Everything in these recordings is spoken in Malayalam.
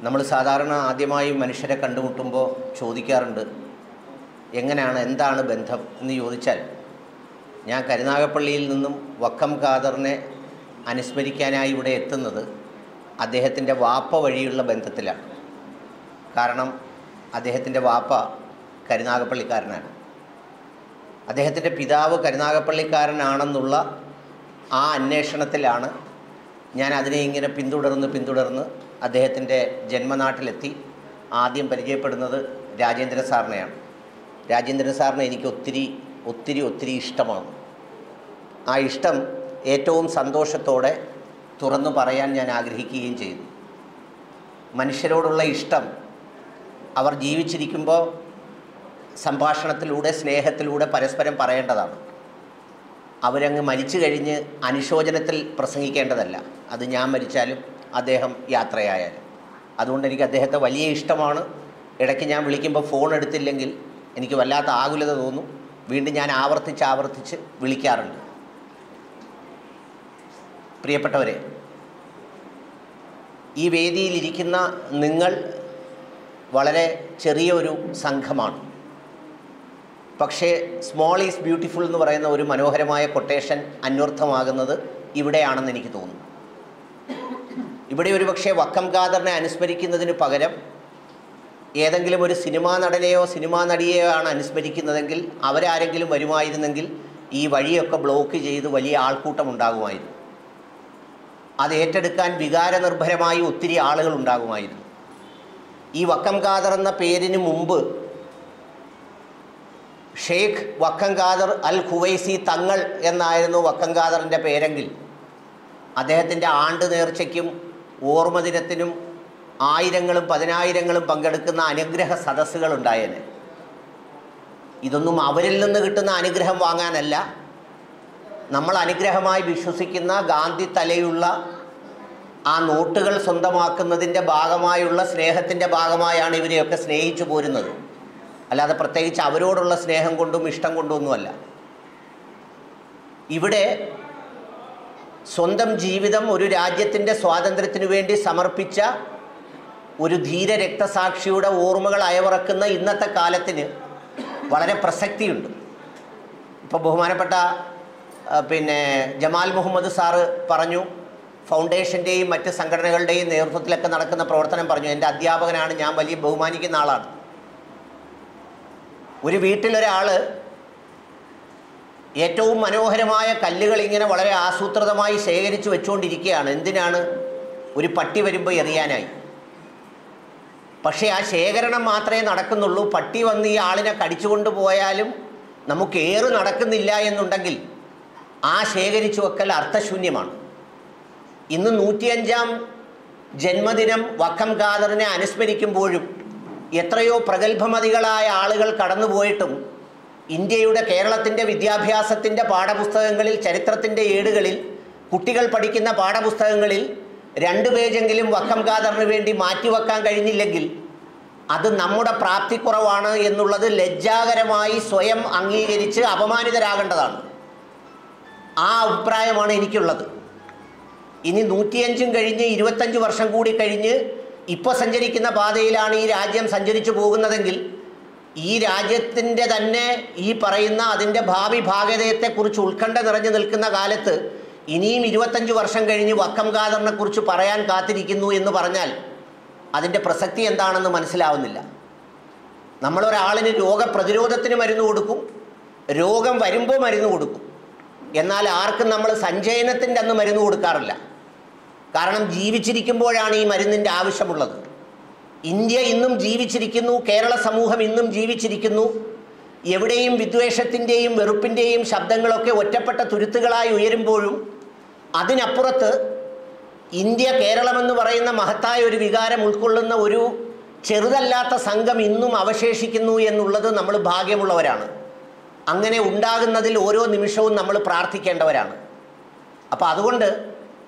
നമ്മൾ സാധാരണ ആദ്യമായി മനുഷ്യരെ കണ്ടുമുട്ടുമ്പോൾ ചോദിക്കാറുണ്ട് എങ്ങനെയാണ് എന്താണ് ബന്ധം? എന്ന് ചോദിച്ചാൽ ഞാൻ കരുനാഗപ്പള്ളിയിൽ നിന്നും വക്കം ഖാദറിനെ അനുസ്മരിക്കാനായി ഇവിടെ എത്തുന്നത് അദ്ദേഹത്തിന്റെ വാപ്പ വഴിയുള്ള ബന്ധത്തിലാണ്. കാരണം അദ്ദേഹത്തിന്റെ വാപ്പ കരുനാഗപ്പള്ളിക്കാരനാണ്. അദ്ദേഹത്തിന്റെ പിതാവ് കരുനാഗപ്പള്ളിക്കാരനാണെന്നുള്ള ആ അന്വേഷണത്തിലാണ് ഞാൻ അതിനെ ഇങ്ങനെ പിന്തുടർന്ന് പിന്തുടർന്ന് അദ്ദേഹത്തിന്റെ ജന്മനാട്ടിലെത്തി. ആദ്യം പരിചയപ്പെടുന്നത് രാജേന്ദ്ര സാറിനെയാണ്. രാജേന്ദ്രൻ സാറിനെ എനിക്ക് ഒത്തിരി ഒത്തിരി ഒത്തിരി ഇഷ്ടമാണ്. ആ ഇഷ്ടം ഏറ്റവും സന്തോഷത്തോടെ തുറന്നു പറയാൻ ഞാൻ ആഗ്രഹിക്കുകയും ചെയ്തു. മനുഷ്യരോടുള്ള ഇഷ്ടം അവർ ജീവിച്ചിരിക്കുമ്പോൾ സംഭാഷണത്തിലൂടെ സ്നേഹത്തിലൂടെ പരസ്പരം പറയേണ്ടതാണ്. അവരങ്ങ് മരിച്ചു കഴിഞ്ഞ് അനുശോചനത്തിൽ പ്രസംഗിക്കേണ്ടതല്ല. അത് ഞാൻ മരിച്ചാലും അദ്ദേഹം യാത്രയായാലും. അതുകൊണ്ട് എനിക്ക് അദ്ദേഹത്തെ വലിയ ഇഷ്ടമാണ്. ഇടയ്ക്ക് ഞാൻ വിളിക്കുമ്പോൾ ഫോൺ എടുത്തില്ലെങ്കിൽ എനിക്ക് വല്ലാത്ത ആകുലത തോന്നും. വീണ്ടും ഞാൻ ആവർത്തിച്ച് ആവർത്തിച്ച് വിളിക്കാറുണ്ട്. പ്രിയപ്പെട്ടവരെ ഈ വേദിയിലിരിക്കുന്ന നിങ്ങൾ വളരെ ചെറിയൊരു സംഘമാണ്. പക്ഷേ സ്മോൾ ഈസ് ബ്യൂട്ടിഫുൾ എന്ന് പറയുന്ന ഒരു മനോഹരമായ കൊട്ടേഷൻ അന്വർത്ഥമാകുന്നത് ഇവിടെയാണെന്ന് എനിക്ക് തോന്നുന്നു. ഇവിടെ ഒരു പക്ഷേ വക്കം ഖാദറിനെ അനുസ്മരിക്കുന്നതിന് പകരം ഏതെങ്കിലും ഒരു സിനിമാ നടനെയോ സിനിമാ നടിയെയോ ആണ് അനുസ്മരിക്കുന്നതെങ്കിൽ അവരാരെങ്കിലും വരുമായിരുന്നെങ്കിൽ ഈ വഴിയൊക്കെ ബ്ലോക്ക് ചെയ്ത് വലിയ ആൾക്കൂട്ടം ഉണ്ടാകുമായിരുന്നു. അത് ഏറ്റെടുക്കാൻ വികാരനിർഭരമായി ഒത്തിരി ആളുകൾ ഉണ്ടാകുമായിരുന്നു. ഈ വക്കം ഖാദർ എന്ന പേരിന് മുമ്പ് ഷെയ്ഖ് വക്കം ഖാദർ അൽ ഖുവൈസി തങ്ങൾ എന്നായിരുന്നു വക്കം ഖാദറിന്റെ പേരെങ്കിൽ അദ്ദേഹത്തിന്റെ ആണ്ട് നേർച്ചയ്ക്കും ഓർമ്മ ദിനത്തിനും ആയിരങ്ങളും പതിനായിരങ്ങളും പങ്കെടുക്കുന്ന അനുഗ്രഹ സദസ്സുകൾ ഉണ്ടായേനെ ഇതൊന്നും അവരിൽ നിന്ന് കിട്ടുന്ന അനുഗ്രഹം വാങ്ങാനല്ല. നമ്മൾ അനുഗ്രഹമായി വിശ്വസിക്കുന്ന ഗാന്ധി തലയുള്ള ആ നോട്ടുകൾ സ്വന്തമാക്കുന്നതിന്റെ ഭാഗമായുള്ള സ്നേഹത്തിന്റെ ഭാഗമായാണ് ഇവരെയൊക്കെ സ്നേഹിച്ചു പോരുന്നത്. അല്ലാതെ പ്രത്യേകിച്ച് അവരോടുള്ള സ്നേഹം കൊണ്ടും ഇഷ്ടം കൊണ്ടൊന്നുമല്ല ഇവിടെ സ്വന്തം ജീവിതം ഒരു രാജ്യത്തിന്റെ സ്വാതന്ത്ര്യത്തിനു വേണ്ടി സമർപ്പിച്ച ഒരു ധീര രക്തസാക്ഷിയുടെ ഓർമ്മകൾ അയവിറക്കുന്ന ഇന്നത്തെ കാലത്തിന് വളരെ പ്രസക്തിയുണ്ട്. ഇപ്പോൾ ബഹുമാനപ്പെട്ട പിന്നെ ജമാൽ മുഹമ്മദ് സാറ് പറഞ്ഞു ഫൗണ്ടേഷന്റെയും മറ്റ് സംഘടനകളുടെയും നേതൃത്വത്തിലൊക്കെ നടക്കുന്ന പ്രവർത്തനം പറഞ്ഞു. എന്റെ അധ്യാപകനാണ് ഞാൻ വലിയ ബഹുമാനിക്കുന്ന ആളാണ്. ഒരു വീട്ടിലൊരാൾ ഏറ്റവും മനോഹരമായ കല്ലുകൾ ഇങ്ങനെ വളരെ ആസൂത്രിതമായി ശേഖരിച്ചു വെച്ചുകൊണ്ടിരിക്കുകയാണ്. എന്തിനാണ്? ഒരു പട്ടി വരുമ്പോൾ എറിയാനായി. പക്ഷേ ആ ശേഖരണം മാത്രമേ നടക്കുന്നുള്ളൂ. പട്ടി വന്ന് ഈ ആളിനെ കടിച്ചുകൊണ്ട് പോയാലും നമുക്ക് ഏറ് നടക്കുന്നില്ല എന്നുണ്ടെങ്കിൽ ആ ശേഖരിച്ചു വെക്കൽ അർത്ഥശൂന്യമാണ്. ഇന്ന് നൂറ്റിയഞ്ചാം ജന്മദിനം വക്കം ഖാദറിനെ അനുസ്മരിക്കുമ്പോഴും എത്രയോ പ്രഗത്ഭമതികളായ ആളുകൾ കടന്നുപോയിട്ടും ഇന്ത്യയുടെ കേരളത്തിന്റെ വിദ്യാഭ്യാസത്തിന്റെ പാഠപുസ്തകങ്ങളിൽ ചരിത്രത്തിന്റെ ഏടുകളിൽ കുട്ടികൾ പഠിക്കുന്ന പാഠപുസ്തകങ്ങളിൽ രണ്ട് പേജെങ്കിലും വക്കം ഖാദറിന് വേണ്ടി മാറ്റിവെക്കാൻ കഴിഞ്ഞില്ലെങ്കിൽ അത് നമ്മുടെ പ്രാപ്തിക്കുറവാണ് എന്നുള്ളത് ലജ്ജാകരമായി സ്വയം അംഗീകരിച്ച് അപമാനിതരാകേണ്ടതാണ്. ആ അഭിപ്രായമാണ് എനിക്കുള്ളത്. ഇനി നൂറ്റിയഞ്ചും കഴിഞ്ഞ് ഇരുപത്തഞ്ച് വർഷം കൂടി കഴിഞ്ഞ് ഇപ്പോൾ സഞ്ചരിക്കുന്ന പാതയിലാണ് ഈ രാജ്യം സഞ്ചരിച്ചു പോകുന്നതെങ്കിൽ ഈ രാജ്യത്തിന്റെ തന്നെ ഈ പറയുന്ന അതിന്റെ ഭാവി ഭാഗതയത്തെക്കുറിച്ച് ഉത്കണ്ഠ നിറഞ്ഞു നിൽക്കുന്ന കാലത്ത് ഇനിയും ഇരുപത്തഞ്ച് വർഷം കഴിഞ്ഞ് വക്കം ഖാദറിനെ കുറിച്ച് പറയാൻ കാത്തിരിക്കുന്നു എന്ന് പറഞ്ഞാൽ അതിന്റെ പ്രസക്തി എന്താണെന്ന് മനസ്സിലാവുന്നില്ല. നമ്മളൊരാളിന് രോഗപ്രതിരോധത്തിന് മരുന്ന് കൊടുക്കും രോഗം വരുമ്പോൾ മരുന്ന് കൊടുക്കും. എന്നാൽ ആർക്കും നമ്മൾ സഞ്ചയനത്തിന്റെ അന്ന് മരുന്ന് കൊടുക്കാറില്ല. കാരണം ജീവിച്ചിരിക്കുമ്പോഴാണ് ഈ മരുന്നിന്റെ ആവശ്യമുള്ളത്. ഇന്ത്യ ഇന്നും ജീവിച്ചിരിക്കുന്നു കേരള സമൂഹം ഇന്നും ജീവിച്ചിരിക്കുന്നു. എവിടെയും വിദ്വേഷത്തിന്റെയും വെറുപ്പിന്റെയും ശബ്ദങ്ങളൊക്കെ ഒറ്റപ്പെട്ട തുരുത്തുകളായി ഉയരുമ്പോഴും അതിനപ്പുറത്ത് ഇന്ത്യ കേരളമെന്ന് പറയുന്ന മഹത്തായ ഒരു വികാരം ഉൾക്കൊള്ളുന്ന ഒരു ചെറുതല്ലാത്ത സംഘം ഇന്നും അവശേഷിക്കുന്നു എന്നുള്ളത് നമ്മൾ ഭാഗ്യമുള്ളവരാണ്. അങ്ങനെ ഉണ്ടാകുന്നതിൽ ഓരോ നിമിഷവും നമ്മൾ പ്രാർത്ഥിക്കേണ്ടവരാണ്. അപ്പോൾ അതുകൊണ്ട്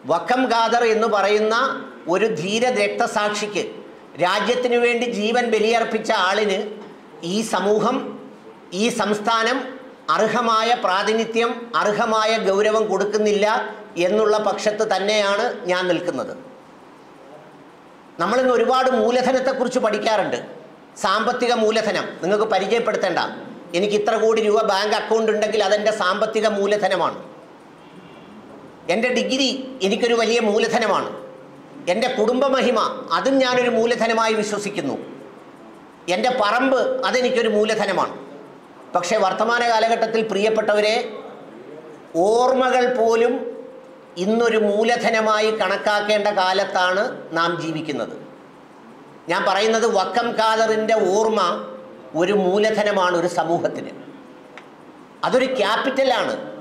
വക്കം ഖാദർ എന്ന് പറയുന്ന ഒരു ധീര രക്തസാക്ഷിക്ക് രാജ്യത്തിനു വേണ്ടി ജീവൻ ബലിയർപ്പിച്ച ആളിന് ഈ സമൂഹം ഈ സംസ്ഥാനം അർഹമായ പ്രാതിനിധ്യം അർഹമായ ഗൗരവം കൊടുക്കുന്നില്ല എന്നുള്ള പക്ഷത്ത് തന്നെയാണ് ഞാൻ നിൽക്കുന്നത്. നമ്മളിന്ന് ഒരുപാട് മൂലധനത്തെക്കുറിച്ച് പഠിക്കാറുണ്ട്. സാമ്പത്തിക മൂലധനം നിങ്ങൾക്ക് പരിചയപ്പെടുത്തേണ്ട. എനിക്ക് ഇത്ര കോടി രൂപ ബാങ്ക് അക്കൗണ്ട് ഉണ്ടെങ്കിൽ അതെന്റെ സാമ്പത്തിക മൂലധനമാണ്. എന്റെ ഡിഗ്രി എനിക്കൊരു വലിയ മൂലധനമാണ്. എന്റെ കുടുംബമഹിമ അതും ഞാനൊരു മൂലധനമായി വിശ്വസിക്കുന്നു. എന്റെ പറമ്പ് അതെനിക്കൊരു മൂലധനമാണ്. പക്ഷേ വർത്തമാന കാലഘട്ടത്തിൽ പ്രിയപ്പെട്ടവരെ ഓർമ്മകൾ പോലും ഇന്നൊരു മൂലധനമായി കണക്കാക്കേണ്ട കാലത്താണ് നാം ജീവിക്കുന്നത്. ഞാൻ പറയുന്നത് വക്കം കാതറിന്റെ ഓർമ്മ ഒരു മൂലധനമാണ് ഒരു സമൂഹത്തിന്. അതൊരു ക്യാപിറ്റലാണ്.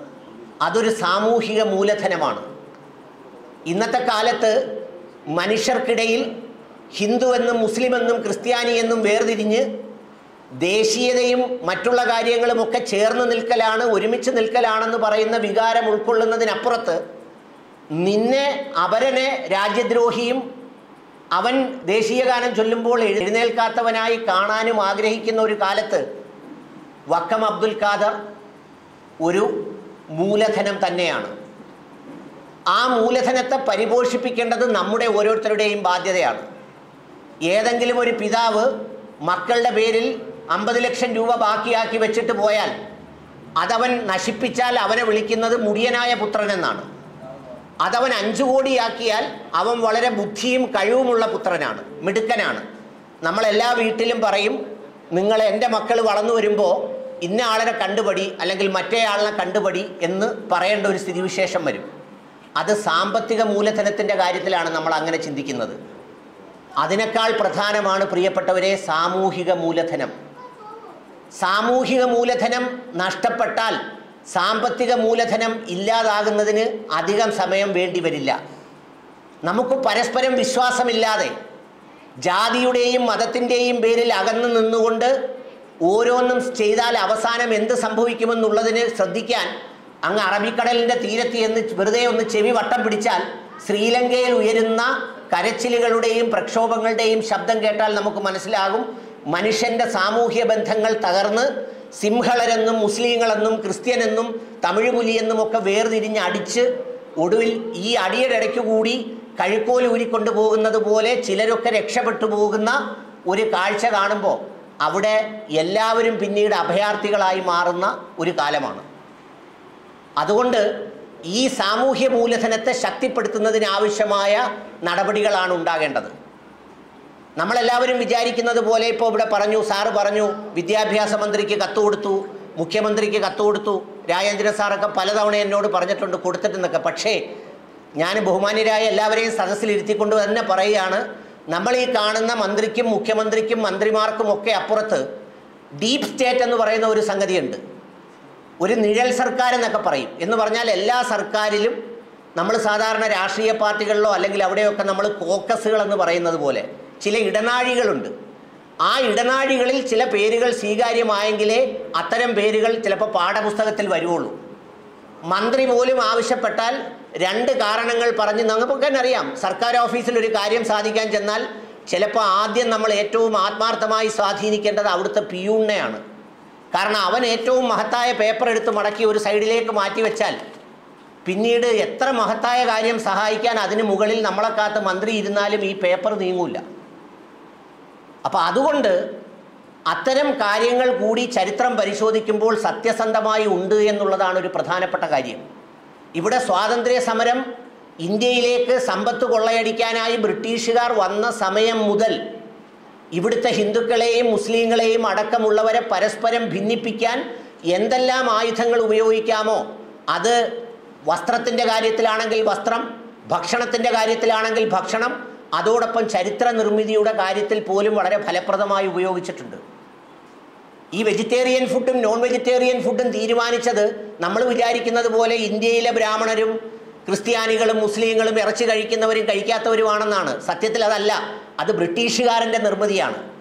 അതൊരു സാമൂഹിക മൂലധനമാണ്. ഇന്നത്തെ കാലത്ത് മനുഷ്യർക്കിടയിൽ ഹിന്ദുവെന്നും മുസ്ലിമെന്നും ക്രിസ്ത്യാനിയെന്നും വേർതിരിഞ്ഞ് ദേശീയതയും മറ്റുള്ള കാര്യങ്ങളുമൊക്കെ ചേർന്ന് നിൽക്കലാണ് ഒരുമിച്ച് നിൽക്കലാണെന്ന് പറയുന്ന വികാരം ഉൾക്കൊള്ളുന്നതിനപ്പുറത്ത് നിന്നെ അപരനെ രാജ്യദ്രോഹിയും അവൻ ദേശീയഗാനം ചൊല്ലുമ്പോൾ എഴുന്നേൽക്കാത്തവനായി കാണാനും ആഗ്രഹിക്കുന്ന ഒരു കാലത്ത് വക്കം അബ്ദുൽ ഖാദർ ഒരു മൂലധനം തന്നെയാണ്. ആ മൂലധനത്തെ പരിപോഷിപ്പിക്കേണ്ടത് നമ്മുടെ ഓരോരുത്തരുടെയും ബാധ്യതയാണ്. ഏതെങ്കിലും ഒരു പിതാവ് മക്കളുടെ പേരിൽ അമ്പത് ലക്ഷം രൂപ ബാക്കിയാക്കി വെച്ചിട്ട് പോയാൽ അതവൻ നശിപ്പിച്ചാൽ അവനെ വിളിക്കുന്നത് മുടിയനായ പുത്രൻ എന്നാണ്. അതവൻ അഞ്ചു കോടിയാക്കിയാൽ അവൻ വളരെ ബുദ്ധിയും കഴിവുമുള്ള പുത്രനാണ് മിടുക്കനാണ്. നമ്മളെല്ലാ വീട്ടിലും പറയും നിങ്ങൾ എന്റെ മക്കൾ വളർന്നു വരുമ്പോൾ ഇന്ന ആളിനെ കണ്ടുപടി അല്ലെങ്കിൽ മറ്റേ ആളിനെ കണ്ടുപടി എന്ന് പറയേണ്ട ഒരു സ്ഥിതിവിശേഷം വരും. അത് സാമ്പത്തിക മൂലധനത്തിന്റെ കാര്യത്തിലാണ് നമ്മൾ അങ്ങനെ ചിന്തിക്കുന്നത്. അതിനേക്കാൾ പ്രധാനമാണ് പ്രിയപ്പെട്ടവരെ സാമൂഹിക മൂലധനം. സാമൂഹിക മൂലധനം നഷ്ടപ്പെട്ടാൽ സാമ്പത്തിക മൂലധനം ഇല്ലാതാകുന്നതിന് അധികം സമയം വേണ്ടി വരില്ല. നമുക്ക് പരസ്പരം വിശ്വാസമില്ലാതെ ജാതിയുടെയും മതത്തിന്റെയും പേരിൽ അകന്നു നിന്നുകൊണ്ട് ഓരോന്നും ചെയ്താൽ അവസാനം എന്ത് സംഭവിക്കുമെന്നുള്ളതിന് ശ്രദ്ധിക്കാൻ അങ്ങ് അറബിക്കടലിന്റെ തീരത്ത് എന്ന് വെറുതെ ഒന്ന് ചെവി വട്ടം പിടിച്ചാൽ ശ്രീലങ്കയിൽ ഉയരുന്ന കരച്ചിലുകളുടെയും പ്രക്ഷോഭങ്ങളുടെയും ശബ്ദം കേട്ടാൽ നമുക്ക് മനസ്സിലാകും. മനുഷ്യന്റെ സാമൂഹ്യ ബന്ധങ്ങൾ തകർന്ന് സിംഹളരെന്നും മുസ്ലിങ്ങളെന്നും ക്രിസ്ത്യനെന്നും തമിഴ് പുലിയെന്നും ഒക്കെ വേർതിരിഞ്ഞ് അടിച്ച് ഒടുവിൽ ഈ അടിയുടെ ഇടയ്ക്ക് കൂടി കഴുക്കോൽ ഊരിക്കൊണ്ടു പോകുന്നത് പോലെ ചിലരൊക്കെ രക്ഷപ്പെട്ടു പോകുന്ന ഒരു കാഴ്ച കാണുമ്പോൾ അവിടെ എല്ലാവരും പിന്നീട് അഭയാർത്ഥികളായി മാറുന്ന ഒരു കാലമാണ്. അതുകൊണ്ട് ഈ സാമൂഹ്യ മൂലധനത്തെ ശക്തിപ്പെടുത്തുന്നതിനാവശ്യമായ നടപടികളാണ് ഉണ്ടാകേണ്ടത്. നമ്മളെല്ലാവരും വിചാരിക്കുന്നത് പോലെ ഇപ്പോൾ ഇവിടെ പറഞ്ഞു സാറ് പറഞ്ഞു വിദ്യാഭ്യാസ മന്ത്രിക്ക് കത്ത് കൊടുത്തു മുഖ്യമന്ത്രിക്ക് കത്ത് കൊടുത്തു രാജേന്ദ്ര സാറൊക്കെ പലതവണ എന്നോട് പറഞ്ഞിട്ടുണ്ട് കൊടുത്തിട്ടെന്നൊക്കെ. പക്ഷേ ഞാൻ ബഹുമാന്യരായ എല്ലാവരെയും സദസ്സിലിരുത്തിക്കൊണ്ട് തന്നെ പറയുകയാണ് നമ്മൾ ഈ കാണുന്ന മന്ത്രിക്കും മുഖ്യമന്ത്രിക്കും മന്ത്രിമാർക്കും ഒക്കെ അപ്പുറത്ത് ഡീപ് സ്റ്റേറ്റ് എന്ന് പറയുന്ന ഒരു സംഗതിയുണ്ട്. ഒരു നിഴൽ സർക്കാർ എന്നൊക്കെ പറയും. എന്ന് പറഞ്ഞാൽ എല്ലാ സർക്കാരിലും നമ്മൾ സാധാരണ രാഷ്ട്രീയ പാർട്ടികളിലോ അല്ലെങ്കിൽ അവിടെയൊക്കെ നമ്മൾ കോക്കസുകൾ എന്ന് പറയുന്നത് പോലെ ചില ഇടനാഴികളുണ്ട്. ആ ഇടനാഴികളിൽ ചില പേരുകൾ സ്വീകാര്യമായെങ്കിലേ അത്തരം പേരുകൾ ചിലപ്പോൾ പാഠപുസ്തകത്തിൽ വരുവുള്ളൂ. മന്ത്രി പോലും ആവശ്യപ്പെട്ടാൽ രണ്ട് കാരണങ്ങൾ പറഞ്ഞ് നമുക്ക് തന്നെ അറിയാം. സർക്കാർ ഓഫീസിൽ ഒരു കാര്യം സാധിക്കാൻ ചെന്നാൽ ചിലപ്പോൾ ആദ്യം നമ്മൾ ഏറ്റവും ആത്മാർത്ഥമായി സ്വാധീനിക്കേണ്ടത് അവിടുത്തെ പിയൂണിനെയാണ്. കാരണം അവൻ ഏറ്റവും മഹത്തായ പേപ്പർ എടുത്ത് മടക്കി ഒരു സൈഡിലേക്ക് മാറ്റി വെച്ചാൽ പിന്നീട് എത്ര മഹത്തായ കാര്യം സഹായിക്കാൻ അതിന് മുകളിൽ നമ്മളെ കാത്ത് മന്ത്രി ഇരുന്നാലും ഈ പേപ്പർ നീങ്ങൂല. അപ്പം അതുകൊണ്ട് അത്തരം കാര്യങ്ങൾ കൂടി ചരിത്രം പരിശോധിക്കുമ്പോൾ സത്യസന്ധമായി ഉണ്ട് എന്നുള്ളതാണ് ഒരു പ്രധാനപ്പെട്ട കാര്യം. ഇവിടെ സ്വാതന്ത്ര്യ സമരം ഇന്ത്യയിലേക്ക് സമ്പത്ത് കൊള്ളയടിക്കാനായി ബ്രിട്ടീഷുകാർ വന്ന സമയം മുതൽ ഇവിടുത്തെ ഹിന്ദുക്കളെയും മുസ്ലിങ്ങളെയും അടക്കമുള്ളവരെ പരസ്പരം ഭിന്നിപ്പിക്കാൻ എന്തെല്ലാം ആയുധങ്ങൾ ഉപയോഗിക്കാമോ? അത് വസ്ത്രത്തിന്റെ കാര്യത്തിലാണെങ്കിൽ വസ്ത്രം ഭക്ഷണത്തിന്റെ കാര്യത്തിലാണെങ്കിൽ ഭക്ഷണം അതോടൊപ്പം ചരിത്ര നിർമ്മിതിയുടെ കാര്യത്തിൽ പോലും വളരെ ഫലപ്രദമായി ഉപയോഗിച്ചിട്ടുണ്ട്. ഈ വെജിറ്റേറിയൻ ഫുഡും നോൺ വെജിറ്റേറിയൻ ഫുഡും തീരുമാനിച്ചത് നമ്മൾ വിചാരിക്കുന്നത് പോലെ ഇന്ത്യയിലെ ബ്രാഹ്മണരും ക്രിസ്ത്യാനികളും മുസ്ലിങ്ങളും ഇറച്ചി കഴിക്കുന്നവരും കഴിക്കാത്തവരുമാണെന്നാണ്. സത്യത്തിൽ അതല്ല. അത് ബ്രിട്ടീഷുകാരന്റെ നിർമ്മിതിയാണ്.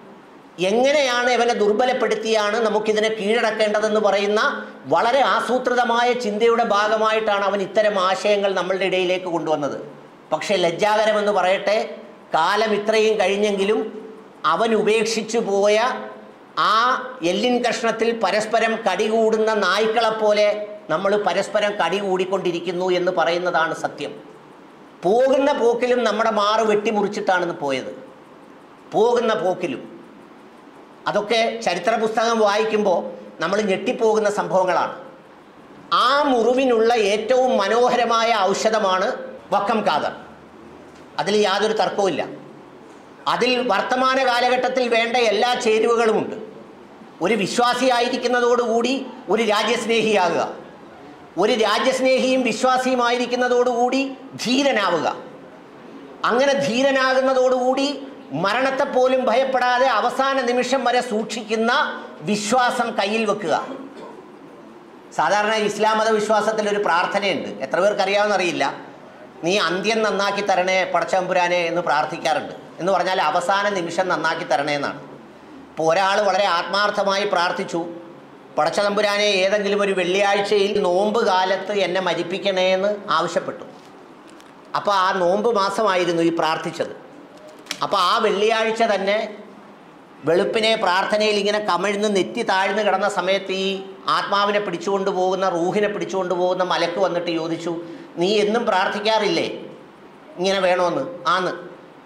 എങ്ങനെയാണ് ഇവനെ ദുർബലപ്പെടുത്തിയാണ് നമുക്കിതിനെ കീഴടക്കേണ്ടതെന്ന് പറയുന്ന വളരെ ആസൂത്രിതമായ ചിന്തയുടെ ഭാഗമായിട്ടാണ് അവൻ ഇത്തരം ആശയങ്ങൾ നമ്മളുടെ ഇടയിലേക്ക് കൊണ്ടുവന്നത്. പക്ഷേ ലജ്ജാകരമെന്ന് പറയട്ടെ കാലം ഇത്രയും കഴിഞ്ഞെങ്കിലും അവൻ ഉപേക്ഷിച്ചു പോയ ആ എല്ലിൻ കഷ്ണത്തിൽ പരസ്പരം കടികൂടുന്ന നായ്ക്കളെപ്പോലെ നമ്മൾ പരസ്പരം കടി കൂടിക്കൊണ്ടിരിക്കുന്നു എന്ന് പറയുന്നതാണ് സത്യം. പോകുന്ന പോക്കിലും നമ്മുടെ മാറ് വെട്ടിമുറിച്ചിട്ടാണ് പോയത്. പോകുന്ന പോക്കിലും. അതൊക്കെ ചരിത്ര പുസ്തകം വായിക്കുമ്പോൾ നമ്മൾ ഞെട്ടിപ്പോകുന്ന സംഭവങ്ങളാണ്. ആ മുറിവിനുള്ള ഏറ്റവും മനോഹരമായ ഔഷധമാണ് വക്കം കാതർ. അതിൽ യാതൊരു തർക്കവുമില്ല. അതിൽ വർത്തമാന കാലഘട്ടത്തിൽ വേണ്ട എല്ലാ ചേരുവകളുമുണ്ട്. ഒരു വിശ്വാസിയായിരിക്കുന്നതോടുകൂടി ഒരു രാജ്യസ്നേഹിയാകുക. ഒരു രാജ്യസ്നേഹിയും വിശ്വാസിയുമായിരിക്കുന്നതോടുകൂടി ധീരനാവുക. അങ്ങനെ ധീരനാകുന്നതോടുകൂടി മരണത്തെപ്പോലും ഭയപ്പെടാതെ അവസാന നിമിഷം വരെ സൂക്ഷിക്കുന്ന വിശ്വാസം കയ്യിൽ വെക്കുക. സാധാരണ ഇസ്ലാം മത വിശ്വാസത്തിൽ ഒരു പ്രാർത്ഥനയുണ്ട്. എത്ര പേർക്ക് നീ അന്ത്യം നന്നാക്കി തരണേ പടച്ചമ്പുരാനെ എന്ന് പ്രാർത്ഥിക്കാറുണ്ട്. എന്ന് പറഞ്ഞാൽ അവസാന നിമിഷം നന്നാക്കി തരണേ എന്നാണ്. ഇപ്പോൾ ഒരാൾ വളരെ ആത്മാർത്ഥമായി പ്രാർത്ഥിച്ചു. പടച്ചതമ്പുരാനെ ഏതെങ്കിലും ഒരു വെള്ളിയാഴ്ചയിൽ നോമ്പ് കാലത്ത് എന്നെ മരിപ്പിക്കണേ എന്ന് ആവശ്യപ്പെട്ടു. അപ്പോൾ ആ നോമ്പ് മാസമായിരുന്നു ഈ പ്രാർത്ഥിച്ചത്. അപ്പോൾ ആ വെള്ളിയാഴ്ച തന്നെ വെളുപ്പിനെ പ്രാർത്ഥനയിൽ ഇങ്ങനെ കമിഴ്ന്ന് നെറ്റി താഴ്ന്ന് കിടന്ന സമയത്ത് ഈ ആത്മാവിനെ പിടിച്ചുകൊണ്ട് പോകുന്ന റൂഹിനെ പിടിച്ചുകൊണ്ട് പോകുന്ന മലക്ക് വന്നിട്ട് ചോദിച്ചു നീ എന്നും പ്രാർത്ഥിക്കാറില്ലേ? ഇങ്ങനെ വേണമെന്ന് ആന്ന്.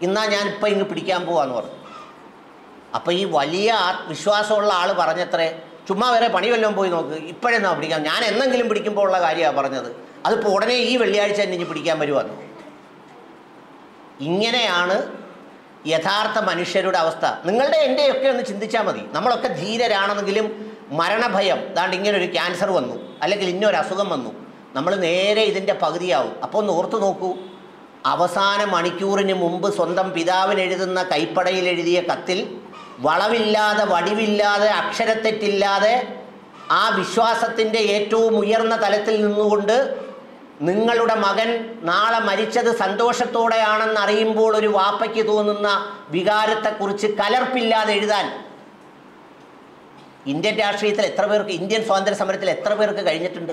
ഇന്നാ ഞാൻ ഇപ്പം ഇങ്ങ് പിടിക്കാൻ പോവാന്ന് പറഞ്ഞു. അപ്പോൾ ഈ വലിയ വിശ്വാസമുള്ള ആൾ പറഞ്ഞത്രേ ചുമ്മാ വേറെ പണി വല്ലതും പോയി നോക്ക്. ഇപ്പോഴെന്നാ പിടിക്കാം ഞാൻ എന്നെങ്കിലും പിടിക്കുമ്പോൾ ഉള്ള കാര്യമാണ് പറഞ്ഞത്. അതിപ്പോൾ ഉടനെ ഈ വെള്ളിയാഴ്ച തന്നെ ഇനി പിടിക്കാൻ വരുവാന്ന്. ഇങ്ങനെയാണ് യഥാർത്ഥ മനുഷ്യരുടെ അവസ്ഥ. നിങ്ങളുടെ എന്റെയൊക്കെ ഒന്ന് ചിന്തിച്ചാൽ മതി. നമ്മളൊക്കെ ധീരരാണെന്നെങ്കിലും മരണഭയം ദാണ്ട് ഇങ്ങനെ ഒരു ക്യാൻസർ വന്നു അല്ലെങ്കിൽ ഇന്നൊരു അസുഖം വന്നു നമ്മൾ നേരെ ഇതിന്റെ പകുതിയാവും. അപ്പോൾ ഒന്ന് ഓർത്തു നോക്കൂ. അവസാന മണിക്കൂറിന് മുമ്പ് സ്വന്തം പിതാവിന് എഴുതുന്ന കൈപ്പടയിൽ എഴുതിയ കത്തിൽ വളവില്ലാതെ വടിവില്ലാതെ അക്ഷരത്തെറ്റില്ലാതെ ആ വിശ്വാസത്തിന്റെ ഏറ്റവും ഉയർന്ന തലത്തിൽ നിന്നുകൊണ്ട് നിങ്ങളുടെ മകൻ നാളെ മരിച്ചത് സന്തോഷത്തോടെയാണെന്ന് അറിയുമ്പോൾ ഒരു വാപ്പയ്ക്ക് തോന്നുന്ന വികാരത്തെക്കുറിച്ച് കലർപ്പില്ലാതെ എഴുതാൻ. ഇന്ത്യൻ രാഷ്ട്രീയത്തിൽ എത്ര പേർക്ക് ഇന്ത്യൻ സ്വാതന്ത്ര്യ സമരത്തിൽ എത്ര പേർക്ക് കഴിഞ്ഞിട്ടുണ്ട്?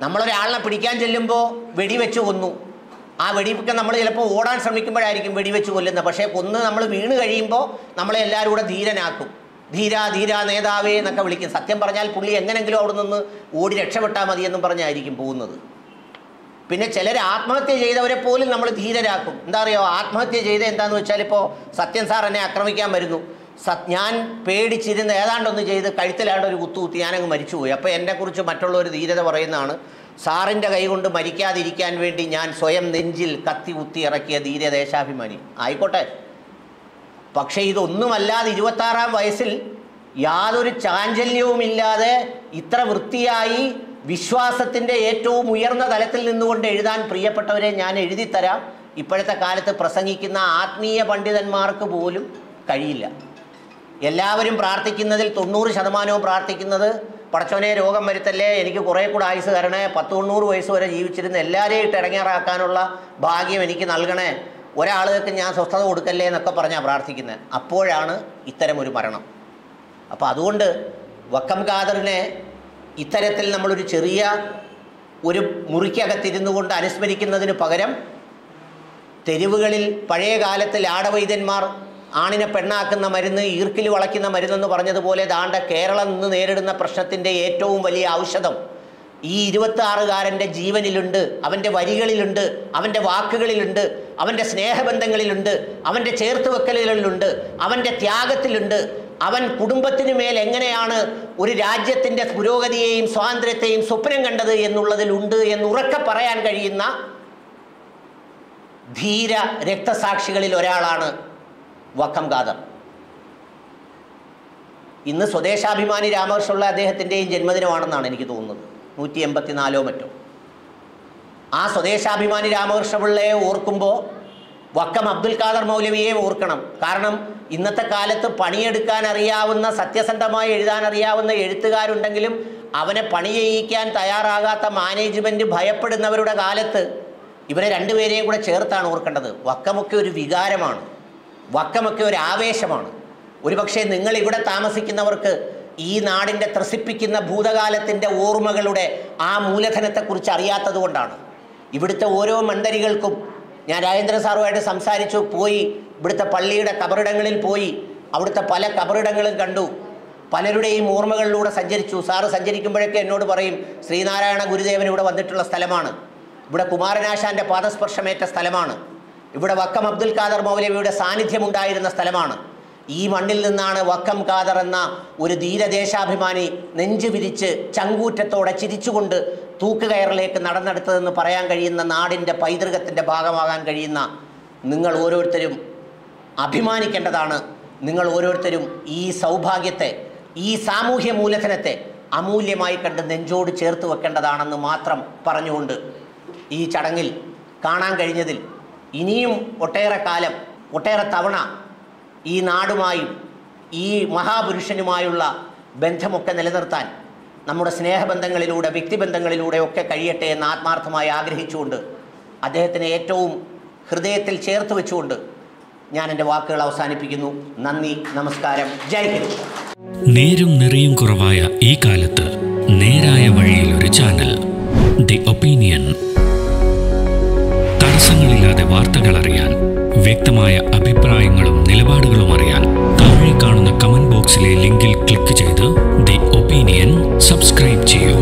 നമ്മളൊരാളിനെ പിടിക്കാൻ ചെല്ലുമ്പോൾ വെടിവെച്ച് കൊന്നു. ആ വെടിവെക്കെ നമ്മൾ ചിലപ്പോൾ ഓടാൻ ശ്രമിക്കുമ്പോഴായിരിക്കും വെടിവെച്ച് കൊല്ലുന്നത്. പക്ഷേ കൊന്ന് നമ്മൾ വീണ് കഴിയുമ്പോൾ നമ്മളെ എല്ലാവരും കൂടെ ധീരനാക്കും. ധീര ധീര നേതാവേ എന്നൊക്കെ വിളിക്കും. സത്യം പറഞ്ഞാൽ പുള്ളി എങ്ങനെങ്കിലും അവിടെ നിന്ന് ഓടി രക്ഷപ്പെട്ടാൽ മതിയെന്നും പറഞ്ഞായിരിക്കും പോകുന്നത്. പിന്നെ ചിലർ ആത്മഹത്യ ചെയ്തവരെ പോലും നമ്മൾ ധീരരാക്കും. എന്താ പറയുക ആത്മഹത്യ ചെയ്ത എന്താന്ന് വെച്ചാൽ ഇപ്പോൾ സത്യൻ സാർ എന്നെ ആക്രമിക്കാൻ വരുന്നു. ഞാൻ പേടിച്ചിരുന്ന് ഏതാണ്ടൊന്ന് ചെയ്ത് കഴുത്തിലാണ്ട് ഒരു കുത്തുകുത്തി ഞാനങ്ങ് മരിച്ചുപോയി. അപ്പോൾ എന്നെക്കുറിച്ച് മറ്റുള്ളവർ ധീരത പറയുന്നതാണ്. സാറിന്റെ കൈ കൊണ്ട് മരിക്കാതിരിക്കാൻ വേണ്ടി ഞാൻ സ്വയം നെഞ്ചിൽ കത്തി കുത്തി ഇറക്കിയ ധീരദേശാഭിമാനി. ആയിക്കോട്ടെ. പക്ഷേ ഇതൊന്നുമല്ലാതെ ഇരുപത്താറാം വയസ്സിൽ യാതൊരു ചാഞ്ചല്യവുമില്ലാതെ ഇത്ര വൃത്തിയായി വിശ്വാസത്തിന്റെ ഏറ്റവും ഉയർന്ന തലത്തിൽ നിന്നുകൊണ്ട് എഴുതാൻ പ്രിയപ്പെട്ടവരെ ഞാൻ എഴുതിത്തരാം. ഇപ്പോഴത്തെ കാലത്ത് പ്രസംഗിക്കുന്ന ആത്മീയ പണ്ഡിതന്മാർക്ക് പോലും കഴിയില്ല. എല്ലാവരും പ്രാർത്ഥിക്കുന്നതിൽ തൊണ്ണൂറ് ശതമാനവും പ്രാർത്ഥിക്കുന്നത് പടച്ചവനെ രോഗം വരുത്തല്ലേ? എനിക്ക് കുറേ കൂടെ ആയുസ് തരണേ. പത്ത് തൊണ്ണൂറ് വയസ്സ് വരെ ജീവിച്ചിരുന്ന എല്ലാവരെയും ഇട്ട് ഇടങ്ങേറാക്കാനുള്ള ഭാഗ്യം എനിക്ക് നൽകണേ. ഒരാളുകൾക്ക് ഞാൻ സ്വസ്ഥത കൊടുക്കല്ലേ എന്നൊക്കെ പറഞ്ഞാൽ പ്രാർത്ഥിക്കുന്നത് അപ്പോഴാണ് ഇത്തരം ഒരു മരണം. അപ്പോൾ അതുകൊണ്ട് വക്കം ഖാദറിനെ ഇത്തരത്തിൽ നമ്മളൊരു ചെറിയ ഒരു മുറിക്കകത്തിരുന്നു കൊണ്ട് അനുസ്മരിക്കുന്നതിന് പകരം തെരുവുകളിൽ പഴയ കാലത്തിൽ ആടവൈദ്യന്മാർ ആണിനെ പെണ്ണാക്കുന്ന മരുന്ന് ഈർക്കിൽ വളയ്ക്കുന്ന മരുന്നെന്ന് പറഞ്ഞതുപോലെ ദാണ്ട കേരളം ഇന്ന് നേരിടുന്ന പ്രശ്നത്തിന്റെ ഏറ്റവും വലിയ ഔഷധം ഈ ഇരുപത്തി ആറുകാരന്റെ ജീവനിലുണ്ട് അവന്റെ വരികളിലുണ്ട് അവന്റെ വാക്കുകളിലുണ്ട് അവന്റെ സ്നേഹബന്ധങ്ങളിലുണ്ട് അവന്റെ ചേർത്ത് വെക്കലുകളിലുണ്ട് അവന്റെ ത്യാഗത്തിലുണ്ട്. അവൻ കുടുംബത്തിന് മേൽ എങ്ങനെയാണ് ഒരു രാജ്യത്തിന്റെ പുരോഗതിയെയും സ്വാതന്ത്ര്യത്തെയും സ്വപ്നം കണ്ടത് എന്നുള്ളതിലുണ്ട് എന്ന് ഉറക്കെ പറയാൻ കഴിയുന്ന ധീര രക്തസാക്ഷികളിൽ ഒരാളാണ് വക്കം ഖാദർ. ഇന്ന് സ്വദേശാഭിമാനി രാമകൃഷ്ണുള്ള അദ്ദേഹത്തിന്റെയും ജന്മദിനമാണെന്നാണ് എനിക്ക് തോന്നുന്നത്. നൂറ്റി എൺപത്തിനാലോ മറ്റോ. ആ സ്വദേശാഭിമാനി രാമകൃഷ്ണപിള്ളയെ ഓർക്കുമ്പോൾ വക്കം അബ്ദുൽ ഖാദർ മൗലവിയെ ഓർക്കണം. കാരണം ഇന്നത്തെ കാലത്ത് പണിയെടുക്കാൻ അറിയാവുന്ന സത്യസന്ധമായി എഴുതാൻ അറിയാവുന്ന എഴുത്തുകാരുണ്ടെങ്കിലും അവനെ പണി ചെയ്യിക്കാൻ തയ്യാറാകാത്ത മാനേജ്മെന്റ് ഭയപ്പെടുന്നവരുടെ കാലത്ത് ഇവരെ രണ്ടുപേരെയും കൂടെ ചേർത്താണ് ഓർക്കേണ്ടത്. വക്കമൊക്കെ ഒരു വികാരമാണ്. വക്കമൊക്കെ ഒരു ആവേശമാണ്. ഒരുപക്ഷെ നിങ്ങൾ ഇവിടെ താമസിക്കുന്നവർക്ക് ഈ നാടിന്റെ ത്രസിപ്പിക്കുന്ന ഭൂതകാലത്തിന്റെ ഓർമ്മകളുടെ ആ മൂലധനത്തെക്കുറിച്ച് അറിയാത്തത് കൊണ്ടാണ്. ഇവിടുത്തെ ഓരോ മണ്ടരികൾക്കും ഞാൻ രാജേന്ദ്ര സാറുമായിട്ട് സംസാരിച്ചു പോയി ഇവിടുത്തെ പള്ളിയുടെ കബറിടങ്ങളിൽ പോയി അവിടുത്തെ പല കബറിടങ്ങളും കണ്ടു. പലരുടെയും ഓർമ്മകളിലൂടെ സഞ്ചരിച്ചു. സാറ് സഞ്ചരിക്കുമ്പോഴൊക്കെ എന്നോട് പറയും ശ്രീനാരായണ ഗുരുദേവൻ ഇവിടെ വന്നിട്ടുള്ള സ്ഥലമാണ്. ഇവിടെ കുമാരനാശാന്റെ പാദസ്പർശമേറ്റ സ്ഥലമാണ്. ഇവിടെ വക്കം അബ്ദുൽ ഖാദർ മൗലവിയുടെ സാന്നിധ്യമുണ്ടായിരുന്ന സ്ഥലമാണ്. ഈ മണ്ണിൽ നിന്നാണ് വക്കം കാതർ എന്ന ഒരു ധീരദേശാഭിമാനി നെഞ്ചു വിരിച്ച് ചങ്കൂറ്റത്തോടെ ചിരിച്ചുകൊണ്ട് തൂക്കുകയറിലേക്ക് നടന്നെടുത്തതെന്ന് പറയാൻ കഴിയുന്ന നാടിന്റെ പൈതൃകത്തിന്റെ ഭാഗമാകാൻ കഴിയുന്ന നിങ്ങൾ ഓരോരുത്തരും അഭിമാനിക്കേണ്ടതാണ്. നിങ്ങൾ ഓരോരുത്തരും ഈ സൗഭാഗ്യത്തെ ഈ സാമൂഹ്യ മൂലധനത്തെ അമൂല്യമായി കണ്ട് നെഞ്ചോട് ചേർത്ത് വെക്കേണ്ടതാണെന്ന് മാത്രം പറഞ്ഞുകൊണ്ട് ഈ ചടങ്ങിൽ കാണാൻ കഴിഞ്ഞതിൽ ഇനിയും ഒട്ടേറെ കാലം ഒട്ടേറെ തവണ ഈ നാടുമായും ഈ മഹാപുരുഷനുമായുള്ള ബന്ധമൊക്കെ നിലനിർത്താൻ നമ്മുടെ സ്നേഹബന്ധങ്ങളിലൂടെ വ്യക്തിബന്ധങ്ങളിലൂടെ ഒക്കെ കഴിയട്ടെ എന്ന് ആത്മാർത്ഥമായി ആഗ്രഹിച്ചുകൊണ്ട് അദ്ദേഹത്തിന് ഏറ്റവും ഹൃദയത്തിൽ ചേർത്ത് വെച്ചുകൊണ്ട് ഞാൻ എന്റെ വാക്കുകൾ അവസാനിപ്പിക്കുന്നു. നന്ദി നമസ്കാരം. ജയ് ഹിന്ദ്. നേരും നിറയും കുറവായ ഈ കാലത്ത് നേരായ വഴിയിൽ ഒരു ചാനൽ ദി ഒപ്പീനിയൻ. തടസ്സങ്ങളില്ലാതെ വാർത്തകൾ അറിയാൻ വ്യക്തമായ അഭിപ്രായങ്ങളും നിലപാടുകളും അറിയാൻ താഴെ കാണുന്ന കമന്റ് ബോക്സിലെ ലിങ്കിൽ ക്ലിക്ക് ചെയ്ത് ദി ഒപ്പീനിയൻ സബ്സ്ക്രൈബ് ചെയ്യൂ.